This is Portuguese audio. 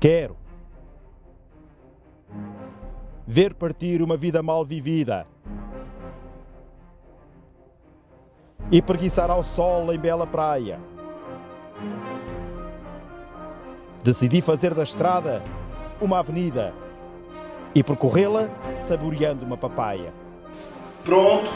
Quero ver partir uma vida mal vivida e preguiçar ao sol em bela praia. Decidi fazer da estrada uma avenida e percorrê-la saboreando uma papaya. Pronto,